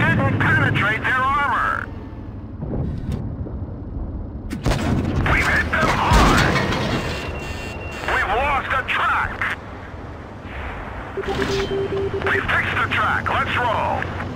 didn't penetrate their armor. We hit them hard. We've lost a track. We fixed the track. Let's roll.